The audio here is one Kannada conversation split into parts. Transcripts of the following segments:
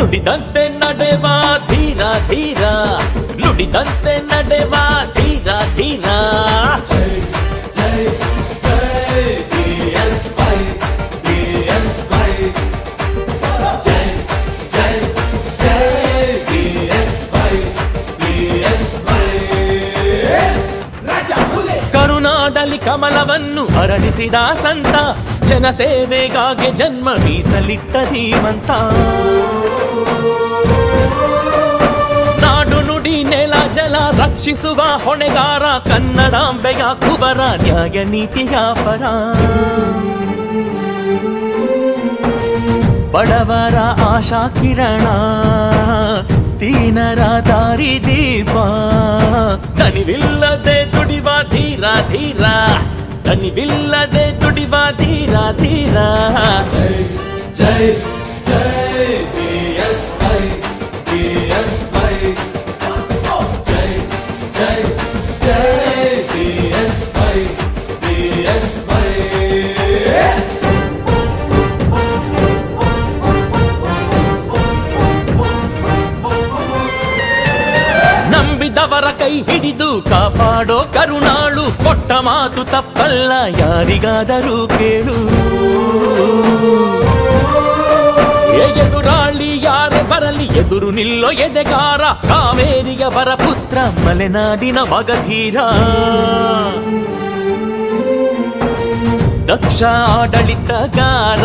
ನುಡಿದಂತೆ ನಡೆವ ಧೀರ ಧೀರ. ನುಡಿದಂತೆ ನಡೆವ ಧೀರ ಧೀರ. ಜೈ ಜೈ ಜೈ BSY BSY ಜೈ ಜೈ ಜೈ ಎಸ್ BSY ರಾಜ ಹುಲಿ. ಕರುನಾಡಲಿ ಕಮಲವನ್ನು ಅರಳಿಸಿದ ಸಂತ ಜನಸೇವೆಗಾಗಿ ಜನ್ಮ ಮೀಸಲಿಟ್ಟ ಧೀಮಂತ. ನಾಡು ನುಡಿ ನೆಲ ಜಲ ರಕ್ಷಿಸುವ ಹೊಣೆಗಾರ ಕನ್ನಡಾಂಬೆಯ ಕುವರ ನ್ಯಾಯ ನೀತಿಯ ಪರ ಬಡವರ ಆಶಾ ಕಿರಣ ತೀನರ ದಾರಿ ದೀಪ ದನಿವಿಲ್ಲದೆ ದುಡಿವ ಧೀರ ಧೀರ ದನಿವಿಲ್ಲದೆ ದುಡಿವ ಧೀರ ಧೀರ ಜೈ ಜೈ ಜೈ ಹಿಡಿದು ಕಾಪಾಡೋ ಕರುಣಾಳು ಕೊಟ್ಟ ಮಾತು ತಪ್ಪಲ್ಲ ಯಾರಿಗಾದರೂ ಕೇಳು ಏ ಎದುರಾಳಿ ಯಾರೇ ಬರಲಿ ಎದುರು ನಿಲ್ಲೋ ಎದೆಗಾರ ಕಾವೇರಿಯ ವರಪುತ್ರ ಮಲೆನಾಡಿನ ಮಗಧೀರ ದಕ್ಷ ಆಡಳಿತಗಾರ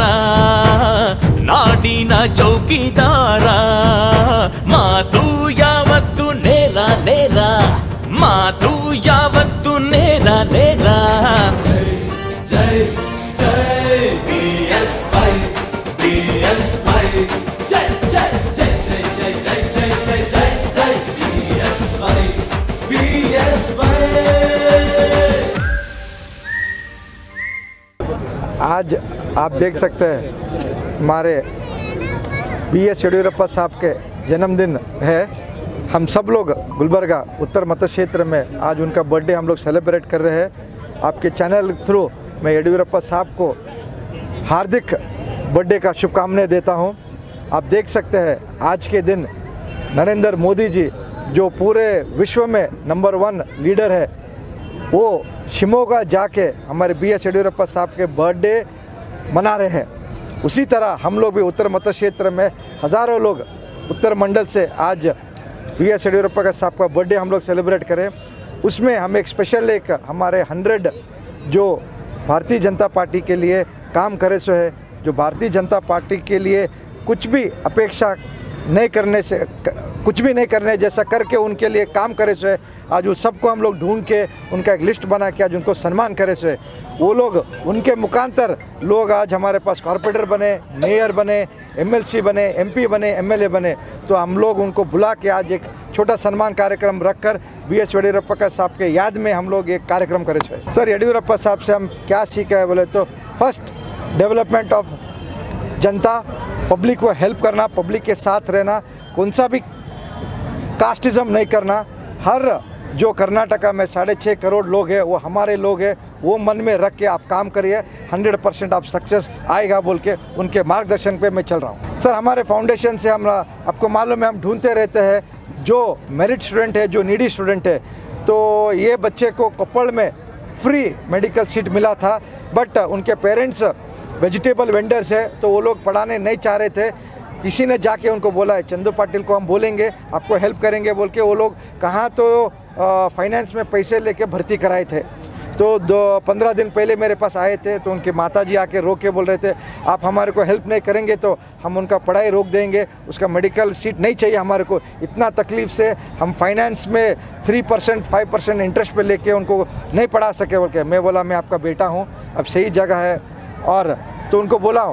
ನಾಡಿನ ಚೌಕಿದಾರ ಮಾತು ಯಾವತ್ತು ನೇರ ನೇರ ಮಾತು ಯಾವತ್ತು ನೇರ ನೇರ ಜೈ ಜೈ ಜೈ BSY BSY ಜೈ ಜೈ ಜೈ ಜೈ ಜೈ ಜೈ ಜೈ ಜೈ ಜೈ ಜೈ BSY BSY आज आप देख सकते हैं हमारे बी एस येडियुरप्पा साहब के जन्मदिन है हम सब लोग गुलबर्गा उत्तर मत क्षेत्र में आज उनका बर्थडे हम लोग सेलिब्रेट कर रहे हैं। आपके चैनल थ्रू मैं येडियुरप्पा साहब को हार्दिक बर्थडे का शुभकामनाएँ देता हूँ। आप देख सकते हैं, आज के दिन नरेंद्र मोदी जी, जो पूरे विश्व में नंबर वन लीडर है, वो शिमोगा जाके हमारे बी एस येडियुरप्पा साहब के बर्थडे मना रहे हैं। उसी तरह हम लोग भी उत्तर मत क्षेत्र में हज़ारों लोग उत्तर मंडल से आज बी एस येडियुरप्पा का साहब का बर्थडे हम लोग सेलिब्रेट करें। उसमें हम एक स्पेशल एक हमारे हंड्रेड जो भारतीय जनता पार्टी के लिए काम करे सो है, जो भारतीय जनता पार्टी के लिए कुछ भी अपेक्षा नहीं करने से कुछ भी नहीं करने जैसा करके उनके लिए काम करे सो। आज उस सबको हम लोग ढूंढ के उनका एक लिस्ट बना के आज उनको सम्मान करे सो। वो लोग, उनके मुखांतर लोग आज हमारे पास कॉरपोरेटर बने, मेयर बने, एमएलसी बने, एमपी बने, एमएलए बने। तो हम लोग उनको बुला के आज एक छोटा सम्मान कार्यक्रम रखकर बी एस येडियुरप्पा साहब के याद में हम लोग एक कार्यक्रम करे सो। सर, येडियुरप्पा साहब से हम क्या सीखा है बोले तो फ़र्स्ट डेवलपमेंट ऑफ़ जनता पब्लिक को हेल्प करना पब्लिक के साथ रहना, कौन सा भी कास्टिज़म नहीं करना। हर जो कर्नाटका में साढ़े छः करोड़ लोग हैं, वो हमारे लोग हैं। वो मन में रख के आप काम करिए। हंड्रेड परसेंट आप सक्सेस आएगा बोल के उनके मार्गदर्शन पे मैं चल रहा हूँ। सर, हमारे फाउंडेशन से हम, आपको मालूम है, हम ढूंढते रहते हैं। जो मेरिट स्टूडेंट है, जो नीडी स्टूडेंट है तो ये बच्चे को कोप्पड़ में फ्री मेडिकल सीट मिला था। बट उनके पेरेंट्स वेजिटेबल वेंडर्स है तो वो लोग पढ़ाने नहीं चाह रहे थे। किसी ने जाके उनको बोला है, चंदू पाटिल को हम बोलेंगे, आपको हेल्प करेंगे, बोल के वो लोग कहाँ तो फाइनेंस में पैसे लेके भर्ती कराए थे। तो दो, पंद्रह दिन पहले मेरे पास आए थे तो उनके माता जी आके रोक के बोल रहे थे, आप हमारे को हेल्प नहीं करेंगे तो हम उनका पढ़ाई रोक देंगे, उसका मेडिकल सीट नहीं चाहिए हमारे को। इतना तकलीफ़ से हम फाइनेंस में three percent five percent interest पे लेके उनको नहीं पढ़ा सके, बोल के। मैं बोला, मैं आपका बेटा हूँ, अब सही जगह है। और तो उनको बोला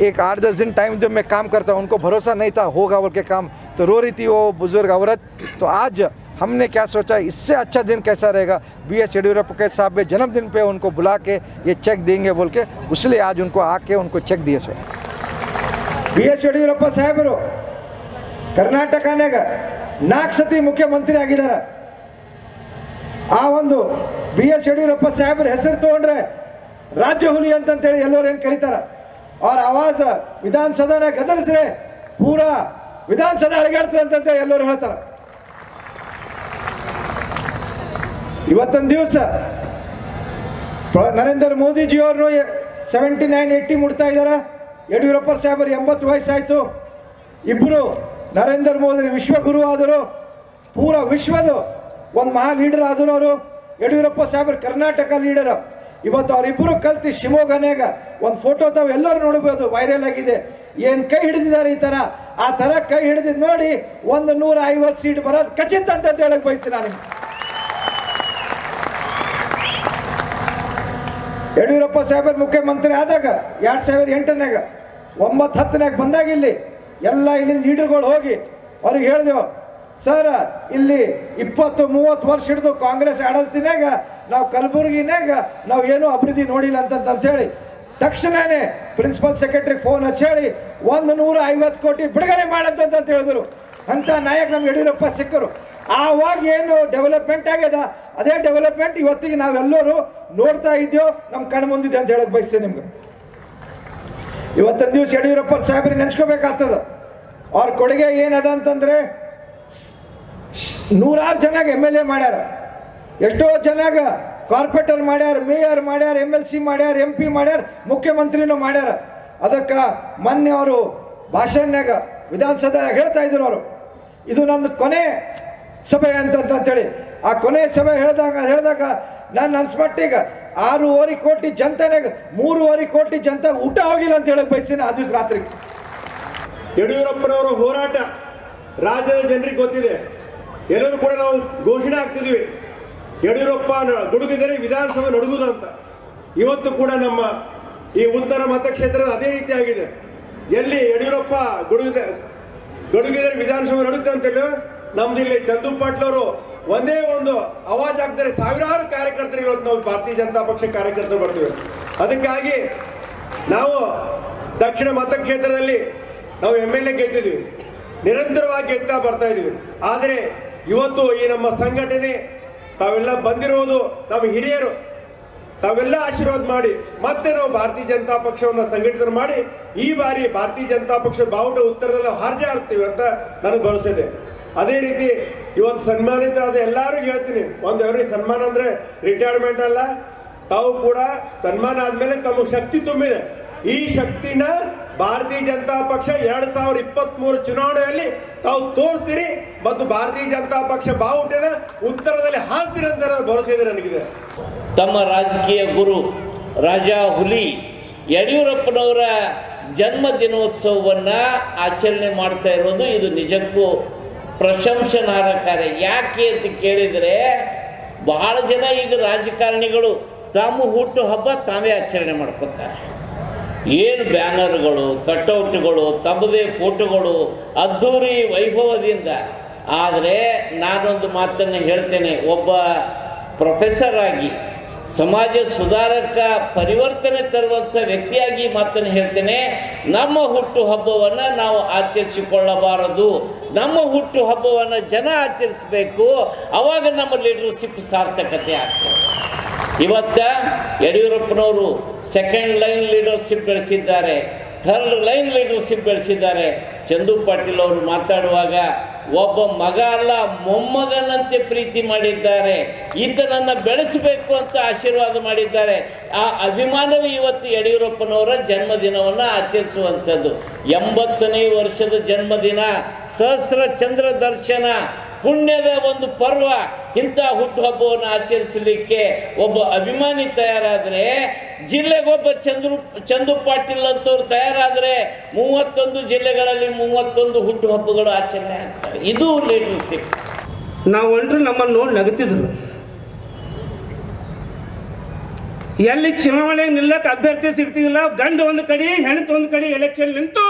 एक आठ दस दिन टाइम जब मैं काम करता हूँ उनको भरोसा नहीं था होगा बोल के काम तो रो रही थी वो बुजुर्ग औरत तो आज हमने क्या सोचा इससे अच्छा दिन कैसा रहेगा बी एस येडियुरप्पा के साहब के जन्मदिन पे उनको बुला के ये चेक देंगे बोल के इसलिए आज उनको आके उनको चेक दिए सो ಬಿ ಎಸ್ ಯಡಿಯೂರಪ್ಪ ಸಾಹೇಬರು ಕರ್ನಾಟಕನಾಗ ನಾಲ್ಕು ಸತಿ ಮುಖ್ಯಮಂತ್ರಿ ಆಗಿದ್ದಾರೆ ಆ ಒಂದು ಬಿ ಎಸ್ ಯಡಿಯೂರಪ್ಪ ಸಾಹೇಬ್ರ ಹೆಸರು ತಗೊಂಡ್ರೆ ರಾಜ್ಯ ಹುಲಿ ಅಂತಂತೇಳಿ ಎಲ್ಲರೂ ಏನು ಕರೀತಾರ ಅವ್ರ ಆವಾಜ ವಿಧಾನಸೌಧನ ಗದರಿಸ್ರೆ ಪೂರಾ ವಿಧಾನಸಭೆ ಅಳಗಾಡ್ತದೆ ಅಂತ ಎಲ್ಲರೂ ಹೇಳ್ತಾರೆ. ಇವತ್ತೊಂದು ದಿವಸ ನರೇಂದ್ರ ಮೋದಿಜಿಯವ್ರನ್ನು ಸೆವೆಂಟಿ ನೈನ್ ಏಯ್ಟಿ ಮುಡ್ತಾ ಇದ್ದಾರೆ ಯಡಿಯೂರಪ್ಪ ಸಾಹೇಬರು ಎಂಬತ್ತು ವಯಸ್ಸಾಯಿತು. ಇಬ್ಬರು ನರೇಂದ್ರ ಮೋದಿ ವಿಶ್ವಗುರು ಆದರು ಪೂರ ವಿಶ್ವದ ಒಂದು ಮಹಾ ಲೀಡರ್ ಆದರು ಅವರು. ಯಡಿಯೂರಪ್ಪ ಸಾಹೇಬರು ಕರ್ನಾಟಕ ಲೀಡರ್. ಇವತ್ತು ಅವರಿಬ್ಬರು ಕಲ್ತು ಶಿವಮೊಗ್ಗನ್ಯಾಗ ಒಂದು ಫೋಟೋ ತಾವು ಎಲ್ಲರೂ ನೋಡ್ಬೋದು ವೈರಲ್ ಆಗಿದೆ. ಏನು ಕೈ ಹಿಡಿದಿದ್ದಾರೆ ಈ ಥರ ಆ ಥರ ಕೈ ಹಿಡಿದಿದ್ದು ನೋಡಿ ಒಂದು ನೂರ ಐವತ್ತು ಸೀಟ್ ಬರೋದು ಖಚಿತ ಅಂತ ಹೇಳಕ್ ಬಯಸ್ತೀನಿ ನಾನು ಯಡಿಯೂರಪ್ಪ ಸಾಹೇಬರು ಮುಖ್ಯಮಂತ್ರಿ ಆದಾಗ ಎರಡು ಸಾವಿರ ಎಂಟನ್ಯಾಗ ಒಂಬತ್ತು ಹತ್ತನಾಗ ಬಂದಾಗ ಇಲ್ಲಿ ಎಲ್ಲ ಇಲ್ಲಿ ಲೀಡರ್ಗಳು ಹೋಗಿ ಅವ್ರಿಗೆ ಹೇಳಿದೆವು, ಸರ್, ಇಲ್ಲಿ ಇಪ್ಪತ್ತು ಮೂವತ್ತು ವರ್ಷ ಹಿಡಿದು ಕಾಂಗ್ರೆಸ್ ಆಡಳಿತನಾಗ ನಾವು ಕಲಬುರಗಿನಾಗ ನಾವು ಏನೂ ಅಭಿವೃದ್ಧಿ ನೋಡಿಲ್ಲ ಅಂತಂತ ಹೇಳಿ ತಕ್ಷಣನೇ ಪ್ರಿನ್ಸಿಪಲ್ ಸೆಕ್ರೆಟರಿ ಫೋನ್ ಹಚ್ಚಿ ಹೇಳಿ, ಒಂದು ನೂರ ಐವತ್ತು ಕೋಟಿ ಬಿಡುಗಡೆ ಮಾಡಂತಂತ ಹೇಳಿದ್ರು. ಅಂತ ನಾಯಕ ನಮ್ಗೆ ಯಡಿಯೂರಪ್ಪ ಸಿಕ್ಕರು. ಆವಾಗ ಏನು ಡೆವಲಪ್ಮೆಂಟ್ ಆಗ್ಯದ? ಅದೇ ಡೆವಲಪ್ಮೆಂಟ್ ಇವತ್ತಿಗೆ ನಾವೆಲ್ಲರೂ ನೋಡ್ತಾ ಇದ್ಯೋ ನಮ್ಮ ಕಣ್ ಮುಂದಿದೆ ಅಂತ ಹೇಳಕ್ ಬಯಸ್ತೇನೆ ನಿಮ್ಗೆ. ಇವತ್ತೊಂದು ದಿವಸ ಯಡಿಯೂರಪ್ಪ ಸಾಹೇಬ್ರಿ ನೆನ್ಸ್ಕೋಬೇಕಾಗ್ತದ. ಅವ್ರ ಕೊಡುಗೆ ಏನದ ಅಂತಂದ್ರೆ ನೂರಾರು ಜನ ಎಂ ಎಲ್ ಎ ಮಾಡ್ಯಾರ. ಎಷ್ಟೋ ಜನಾಗ ಕಾರ್ಪೊರೇಟರ್ ಮಾಡ್ಯಾರ, ಮೇಯರ್ ಮಾಡ್ಯಾರ ಎಂ ಎಲ್ ಸಿ ಮಾಡ್ಯಾರ ಎಂ ಪಿ ಮಾಡ್ಯಾರ, ಮುಖ್ಯಮಂತ್ರಿನೂ ಮಾಡ್ಯಾರ. ಅದಕ್ಕೆ ಮೊನ್ನೆ ಅವರು ಭಾಷಣನ್ಯಾಗ ವಿಧಾನಸಭೆಯಾಗ ಹೇಳ್ತಾ ಇದ್ರು ಅವರು. ಇದು ನಂದು ಕೊನೆ ಸಭೆ ಅಂತಂತೇಳಿ ಆ ಕೊನೆ ಸಭೆ ಹೇಳಿದಾಗ ಹೇಳಿದಾಗ ನಾನು ಅನ್ಸ್ಮಟ್ಟಿಗೆ ಆರೂವರೆ ಕೋಟಿ ಜನತೆನಾಗ ಮೂರುವರೆ ಕೋಟಿ ಜನತೆ ಊಟ ಹೋಗಿಲ್ಲ ಅಂತ ಹೇಳಕ್ ಬಯಸ್ತೀನಿ ಆ ದಿವಸ ರಾತ್ರಿ. ಯಡಿಯೂರಪ್ಪನವರ ಹೋರಾಟ ರಾಜ್ಯದ ಜನರಿಗೆ ಗೊತ್ತಿದೆ. ಎಲ್ಲರೂ ಕೂಡ ನಾವು ಘೋಷಣೆ ಆಗ್ತಿದ್ವಿ. ಯಡಿಯೂರಪ್ಪ ಗುಡುಗಿದರೆ ವಿಧಾನಸಭೆ ನಡುಗುದಂತ. ಇವತ್ತು ಕೂಡ ನಮ್ಮ ಈ ಉತ್ತರ ಮತಕ್ಷೇತ್ರದ ಅದೇ ರೀತಿ ಆಗಿದೆ. ಎಲ್ಲಿ ಯಡಿಯೂರಪ್ಪ ಗುಡುಗಿದ ದುಡುಗಿದರೆ ವಿಧಾನಸಭೆ ನಡುತ್ತೆ ಅಂತೇಳಿ ನಮ್ದು ಇಲ್ಲಿ ಚಂದು ಪಾಟೀಲ್ ಅವರು ಒಂದೇ ಒಂದು ಅವಾಜ್ ಆಗ್ತಾರೆ ಸಾವಿರಾರು ಕಾರ್ಯಕರ್ತರು ಇವತ್ತು ನಾವು ಭಾರತೀಯ ಜನತಾ ಪಕ್ಷ ಕಾರ್ಯಕರ್ತರು ಬರ್ತೀವಿ. ಅದಕ್ಕಾಗಿ ನಾವು ದಕ್ಷಿಣ ಮತಕ್ಷೇತ್ರದಲ್ಲಿ ನಾವು ಎಂ ಎಲ್ ಎ ಗೆದ್ದಿದ್ದೀವಿ. ನಿರಂತರವಾಗಿ ಗೆದ್ದಾ ಬರ್ತಾ ಇದೀವಿ ಆದರೆ ಇವತ್ತು ಈ ನಮ್ಮ ಸಂಘಟನೆ ತಾವೆಲ್ಲ ಬಂದಿರುವುದು ನಮ್ಮ ಹಿರಿಯರು. ತಾವೆಲ್ಲ ಆಶೀರ್ವಾದ ಮಾಡಿ, ಮತ್ತೆ ನಾವು ಭಾರತೀಯ ಜನತಾ ಪಕ್ಷವನ್ನು ಸಂಘಟನೆ ಮಾಡಿ, ಈ ಬಾರಿ ಭಾರತೀಯ ಜನತಾ ಪಕ್ಷ ಬಾವುಟ ಉತ್ತರದಲ್ಲಿ ಹಾರ್ಜೆ ಆಡ್ತೀವಿ ಅಂತ ನನಗೆ ಭರವಸೆ ಇದೆ. ಅದೇ ರೀತಿ ಇವತ್ತು ಸನ್ಮಾನಿತರಾದ ಎಲ್ಲರಿಗೂ ಹೇಳ್ತೀನಿ, ಒಂದು ಅವ್ರಿಗೆ ಸನ್ಮಾನ ಅಂದ್ರೆ ರಿಟೈರ್ಮೆಂಟ್ ಅಲ್ಲ, ತಾವು ಕೂಡ ಸನ್ಮಾನ ಆದ್ಮೇಲೆ ತಮಗೆ ಶಕ್ತಿ ತುಂಬಿದೆ. ಈ ಶಕ್ತಿನ ಭಾರತೀಯ ಜನತಾ ಪಕ್ಷ ಎರಡ್ ಸಾವಿರದ ಇಪ್ಪತ್ತ್ ಮೂರು ಚುನಾವಣೆಯಲ್ಲಿ ತಾವು ತೋರಿಸಿರಿ ಮತ್ತು ಭಾರತೀಯ ಜನತಾ ಪಕ್ಷ ಬಾವುಟನ ಉತ್ತರದಲ್ಲಿ ಹಾಕ್ತೀರಿ ಅಂತ ಭರವಸೆ ಇದೆ ನನಗಿದೆ. ತಮ್ಮ ರಾಜಕೀಯ ಗುರು ರಾಜಾ ಹುಲಿ ಯಡಿಯೂರಪ್ಪನವರ ಜನ್ಮ ದಿನೋತ್ಸವವನ್ನು ಆಚರಣೆ ಮಾಡ್ತಾ ಇರೋದು ಇದು ನಿಜಕ್ಕೂ ಪ್ರಶಂಸನಾರ್ಹ ಕಾರ್ಯ ಯಾಕೆ ಅಂತ ಕೇಳಿದರೆ ಬಹಳ ಜನ ಈಗ ರಾಜಕಾರಣಿಗಳು ತಾಮು ಹುಟ್ಟು ಹಬ್ಬ ತಾವೇ ಆಚರಣೆ ಮಾಡ್ಕೊತಾರೆ. ಏನು ಬ್ಯಾನರ್ಗಳು, ಕಟೌಟ್ಗಳು, ತಮ್ಮದೇ ಫೋಟೋಗಳು ಅದ್ಧೂರಿ ವೈಭವದಿಂದ. ಆದರೆ ನಾನೊಂದು ಮಾತನ್ನು ಹೇಳ್ತೇನೆ, ಒಬ್ಬ ಪ್ರೊಫೆಸರ್ ಆಗಿ ಸಮಾಜ ಸುಧಾರಕ ಪರಿವರ್ತನೆ ತರುವಂಥ ವ್ಯಕ್ತಿಯಾಗಿ ಮಾತನ್ನು ಹೇಳ್ತೇನೆ, ನಮ್ಮ ಹುಟ್ಟು ಹಬ್ಬವನ್ನು ನಾವು ಆಚರಿಸಿಕೊಳ್ಳಬಾರದು. ನಮ್ಮ ಹುಟ್ಟು ಹಬ್ಬವನ್ನು ಜನ ಆಚರಿಸಬೇಕು. ಆವಾಗ ನಮ್ಮ ಲೀಡರ್ಶಿಪ್ ಸಾರ್ಥಕತೆ ಆಗ್ತದೆ. ಇವತ್ತ ಯಡಿಯೂರಪ್ಪನವರು ಸೆಕೆಂಡ್ ಲೈನ್ ಲೀಡರ್ಶಿಪ್ ಬೆಳೆಸಿದ್ದಾರೆ ಥರ್ಡ್ ಲೈನ್ ಲೀಡರ್ಶಿಪ್ ಬೆಳೆಸಿದ್ದಾರೆ ಚಂದು ಪಾಟೀಲ್ ಅವರು ಮಾತಾಡುವಾಗ ಒಬ್ಬ ಮಗ ಅಲ್ಲ, ಮೊಮ್ಮಗನಂತೆ ಪ್ರೀತಿ ಮಾಡಿದ್ದಾರೆ. ಈತನನ್ನು ಬೆಳೆಸಬೇಕು ಅಂತ ಆಶೀರ್ವಾದ ಮಾಡಿದ್ದಾರೆ. ಆ ಅಭಿಮಾನವೇ ಇವತ್ತು ಯಡಿಯೂರಪ್ಪನವರ ಜನ್ಮದಿನವನ್ನು ಆಚರಿಸುವಂಥದ್ದು. ಎಂಬತ್ತನೇ ವರ್ಷದ ಜನ್ಮದಿನ, ಸಹಸ್ರ ಚಂದ್ರ ದರ್ಶನ ಪುಣ್ಯದ ಒಂದು ಪರ್ವ ಇಂಥ ಹುಟ್ಟುಹಬ್ಬವನ್ನು ಆಚರಿಸಲಿಕ್ಕೆ ಒಬ್ಬ ಅಭಿಮಾನಿ ತಯಾರಾದರೆ ಜಿಲ್ಲೆಗೊಬ್ಬ ಚಂದ್ರು, ಚಂದು ಪಾಟೀಲ್ ಅಂತವ್ರು ತಯಾರಾದರೆ ಮೂವತ್ತೊಂದು ಜಿಲ್ಲೆಗಳಲ್ಲಿ ಮೂವತ್ತೊಂದು ಹುಟ್ಟುಹಬ್ಬಗಳು ಆಚರಣೆ ಆಗ್ತವೆ. ಇದು ಲೀಡರ್ಶಿಪ್ ನಾವು ಅಂದ್ರೆ ನಮ್ಮನ್ನು ನೋಡಿ ನಗುತ್ತಿದ್ರು ಎಲ್ಲಿ ಚುನಾವಣೆಗೆ ನಿಲ್ಲಕ್ಕೆ ಅಭ್ಯರ್ಥಿ ಸಿಗ್ತಿದಿಲ್ಲ ಗಂಡು ಒಂದು ಕಡೆ ಹೆಣ್ತು ಒಂದು ಕಡೆ ಎಲೆಕ್ಷನ್ ನಿಂತು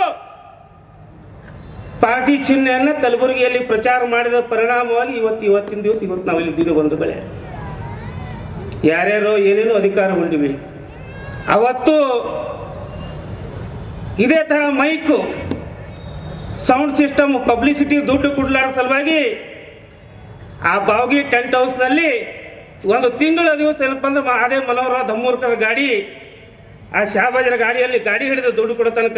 ಪಾರ್ಟಿ ಚಿಹ್ನೆಯನ್ನು ಕಲಬುರಗಿಯಲ್ಲಿ ಪ್ರಚಾರ ಮಾಡಿದ ಪರಿಣಾಮವಾಗಿ ಇವತ್ತು ಇವತ್ತಿನ ದಿವಸ ಇವತ್ತು ನಾವು ಇಲ್ಲಿದ್ದೀವಿ ಒಂದು ಬೆಳೆ. ಯಾರ್ಯಾರೋ ಏನೇನೋ ಅಧಿಕಾರ ಹೊಂದಿವಿ. ಅವತ್ತು ಇದೇ ಥರ ಮೈಕು, ಸೌಂಡ್ ಸಿಸ್ಟಮ್, ಪಬ್ಲಿಸಿಟಿ, ದುಡ್ಡು ಕೊಡ್ಲಾರ ಸಲುವಾಗಿ ಆ ಬಾವ್ಗಿ ಟೆಂಟ್ ಹೌಸ್ನಲ್ಲಿ ಒಂದು ತಿಂಗಳ ದಿವಸ ಏನಪ್ಪ ಅಂದ್ರೆ ಅದೇ ಮನೋಹರ ದಮ್ಮೂರ್ಕರ ಗಾಡಿ, ಆ ಶಾಬಾಜರ ಗಾಡಿಯಲ್ಲಿ ಗಾಡಿ ಹಿಡಿದು ದುಡ್ಡು ಕೊಡೋ ತನಕ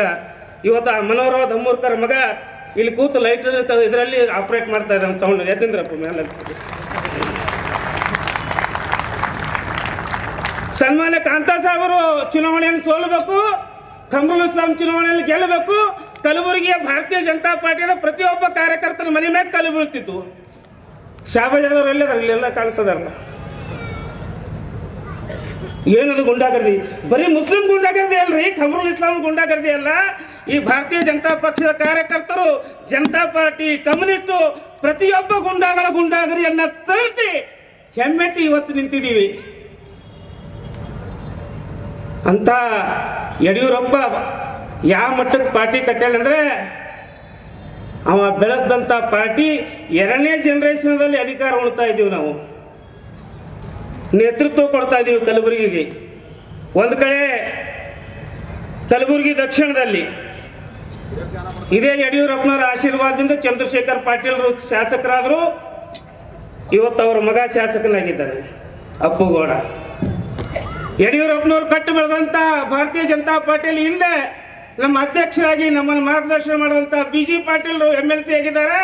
ಇವತ್ತು ಆ ಮನೋಹರ ದಮ್ಮೂರ್ಕರ ಮಗ ಇಲ್ಲಿ ಕೂತು ಲೈಟ್ ಇದರಲ್ಲಿ ಆಪ್ರೇಟ್ ಮಾಡ್ತಾ ಇದ್ದಾನೆ ಸೌಂಡ್ ಯತೀಂದ್ರಪ್ಪ ಮೇಲೆ ಸನ್ಮಾನ್ಯ ಕಾಂತಾ ಸಾಹೇಬರು ಚುನಾವಣೆಯನ್ನು ಸೋಲಬೇಕು, ಕಮರುಲ್ ಇಸ್ಲಾಂ ಚುನಾವಣೆಯಲ್ಲಿ ಗೆಲ್ಲಬೇಕು, ಕಲಬುರಗಿಯ ಭಾರತೀಯ ಜನತಾ ಪಾರ್ಟಿಯ ಪ್ರತಿಯೊಬ್ಬ ಕಾರ್ಯಕರ್ತರ ಮನೆ ಮೇಲೆ ತಲೆ ಬೀಳ್ತಿತ್ತು. ಶಾಬಾಜಾದವ್ರು ಎಲ್ಲದಾರ? ಇಲ್ಲೆಲ್ಲ ಕಾಣ್ತದಲ್ಲ ಏನದು ಗುಂಡಾಗರ್ದಿ? ಬರೀ ಮುಸ್ಲಿಂ ಗುಂಡಾಗರ್ದಿ ಅಲ್ರಿ? ಖಮರುಲ್ ಇಸ್ಲಾಂ ಗುಂಡಾಗರ್ದಿ ಅಲ್ಲ. ಈ ಭಾರತೀಯ ಜನತಾ ಪಕ್ಷದ ಕಾರ್ಯಕರ್ತರು ಜನತಾ ಪಾರ್ಟಿ ಕಮ್ಯುನಿಸ್ಟು ಪ್ರತಿಯೊಬ್ಬ ಗುಂಡಾಗಳ ಗುಂಡಾಗರಿಯನ್ನ ತಲುಪಿ ಹೆಮ್ಮೆಟ್ಟಿ ಇವತ್ತು ನಿಂತಿದ್ದೀವಿ. ಅಂತ ಯಡಿಯೂರಪ್ಪ ಯಾವ ಮಟ್ಟದ ಪಾರ್ಟಿ ಅಂದ್ರೆ ಅವ ಬೆಳೆಸಿದಂಥ ಪಾರ್ಟಿ ಎರಡನೇ ಜನರೇಷನ್ದಲ್ಲಿ ಅಧಿಕಾರ ಉಳ್ತಾ ಇದ್ದೀವಿ ನಾವು. ನೇತೃತ್ವ ಕೊಡ್ತಾ ಇದ್ದೀವಿ ಕಲಬುರಗಿಗೆ. ಒಂದು ಕಡೆ ಕಲಬುರಗಿ ದಕ್ಷಿಣದಲ್ಲಿ ಇದೇ ಯಡಿಯೂರಪ್ಪನವರ ಆಶೀರ್ವಾದದಿಂದ ಚಂದ್ರಶೇಖರ್ ಪಾಟೀಲ್ರು ಶಾಸಕರಾದರು. ಇವತ್ತು ಅವರ ಮಗ ಶಾಸಕನಾಗಿದ್ದಾರೆ. ಅಪ್ಪುಗೌಡ ಯಡಿಯೂರಪ್ಪನವ್ರು ಕಟ್ಟು ಬೆಳೆದಂಥ ಭಾರತೀಯ ಜನತಾ ಪಾರ್ಟಿಯಲ್ಲಿ ಹಿಂದೆ ನಮ್ಮ ಅಧ್ಯಕ್ಷರಾಗಿ ನಮ್ಮನ್ನು ಮಾರ್ಗದರ್ಶನ ಮಾಡಿದಂಥ ಬಿ ಜಿ ಪಾಟೀಲ್ರು ಎಂ ಎಲ್ ಸಿ ಆಗಿದ್ದಾರೆ.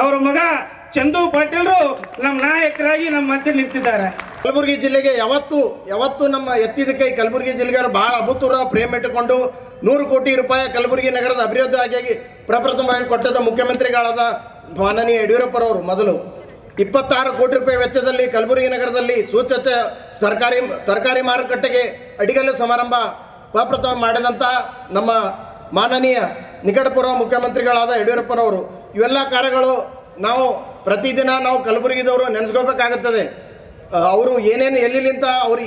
ಅವರ ಮಗ ಚಂದು ಪಾಟೀಲ್ರು ನಮ್ಮ ನಾಯಕರಾಗಿ ನಮ್ಮ ಮಧ್ಯೆ ನಿಂತಿದ್ದಾರೆ. ಕಲಬುರಗಿ ಜಿಲ್ಲೆಗೆ ಯಾವತ್ತು ಯಾವತ್ತು ನಮ್ಮ ಎತ್ತಿದ ಕೈ ಕಲಬುರಗಿ ಜಿಲ್ಲೆಗಾರ ಬಹಳ ಅಭೂತಪೂರ್ವ ಪ್ರೇಮ ಇಟ್ಟುಕೊಂಡು ನೂರು ಕೋಟಿ ರೂಪಾಯಿ ಕಲಬುರಗಿ ನಗರದ ಅಭಿವೃದ್ಧಿ ಆಗಿ ಪ್ರಪ್ರಥಮವಾಗಿ ಕೊಟ್ಟದ ಮುಖ್ಯಮಂತ್ರಿಗಳಾದ ಮಾನನೀಯ ಯಡಿಯೂರಪ್ಪರವರು ಮೊದಲು ಇಪ್ಪತ್ತಾರು ಕೋಟಿ ರೂಪಾಯಿ ವೆಚ್ಚದಲ್ಲಿ ಕಲಬುರಗಿ ನಗರದಲ್ಲಿ ಸೂಚಚ್ಚ ಸರ್ಕಾರಿ, ತರಕಾರಿ ಮಾರುಕಟ್ಟೆಗೆ ಅಡಿಗಲ್ಲು ಸಮಾರಂಭ ಪ್ರಪ್ರಥಮ ಮಾಡಿದಂಥ ನಮ್ಮ ಮಾನನೀಯ ನಿಕಟಪೂರ್ವ ಮುಖ್ಯಮಂತ್ರಿಗಳಾದ ಯಡಿಯೂರಪ್ಪನವರು. ಇವೆಲ್ಲ ಕಾರ್ಯಗಳು ನಾವು ಪ್ರತಿದಿನ ನಾವು ಕಲಬುರಗಿದವರು ನೆನೆಸ್ಕೋಬೇಕಾಗುತ್ತದೆ. ಅವರು ಏನೇನು, ಎಲ್ಲಿಲಿಂತ ಅವ್ರ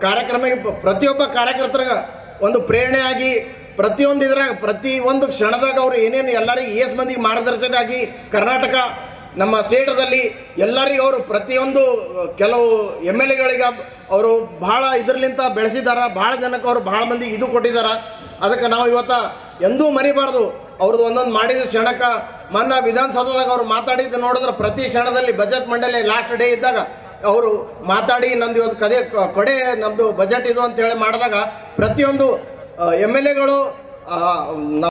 ಕಾರ್ಯಕ್ರಮ ಪ್ರತಿಯೊಬ್ಬ ಕಾರ್ಯಕರ್ತರಿಗೆ ಒಂದು ಪ್ರೇರಣೆಯಾಗಿ ಪ್ರತಿಯೊಂದು ಇದ್ರಾಗ, ಪ್ರತಿ ಒಂದು ಕ್ಷಣದಾಗ ಅವರು ಏನೇನು ಎಲ್ಲರಿಗೂ ಎಸ್ ಮಂದಿಗೆ ಮಾರ್ಗದರ್ಶಕ ಆಗಿ ಕರ್ನಾಟಕ, ನಮ್ಮ ಸ್ಟೇಟದಲ್ಲಿ ಎಲ್ಲರಿಗೂ ಅವರು ಪ್ರತಿಯೊಂದು, ಕೆಲವು ಎಂ ಎಲ್ ಎಗಳಿಗೆ ಅವರು ಭಾಳ ಇದರ್ಲಿಂತ ಬೆಳೆಸಿದಾರ, ಭಾಳ ಜನಕ್ಕೆ ಅವರು ಭಾಳ ಮಂದಿ ಇದು ಕೊಟ್ಟಿದ್ದಾರೆ ಅದಕ್ಕೆ ನಾವು ಇವತ್ತು ಎಂದೂ ಮರಿಬಾರ್ದು. ಅವ್ರದ್ದು ಒಂದೊಂದು ಮಾಡಿದ ಕ್ಷಣಕ್ಕೆ, ಮೊನ್ನೆ ವಿಧಾನಸೌಧದಾಗ ಅವ್ರು ಮಾತಾಡಿದ್ದು ನೋಡಿದ್ರೆ ಪ್ರತಿ ಕ್ಷಣದಲ್ಲಿ ಬಜೆಟ್ ಮಂಡಳಿ ಲಾಸ್ಟ್ ಡೇ ಇದ್ದಾಗ ಅವರು ಮಾತಾಡಿ, ನಂದು ಇವತ್ತು ಕದೆ, ಕೊಡೆ ನಮ್ಮದು ಬಜೆಟ್ ಇದು ಅಂತೇಳಿ ಮಾಡಿದಾಗ ಪ್ರತಿಯೊಂದು ಎಂ ಎಲ್ ಎಗಳು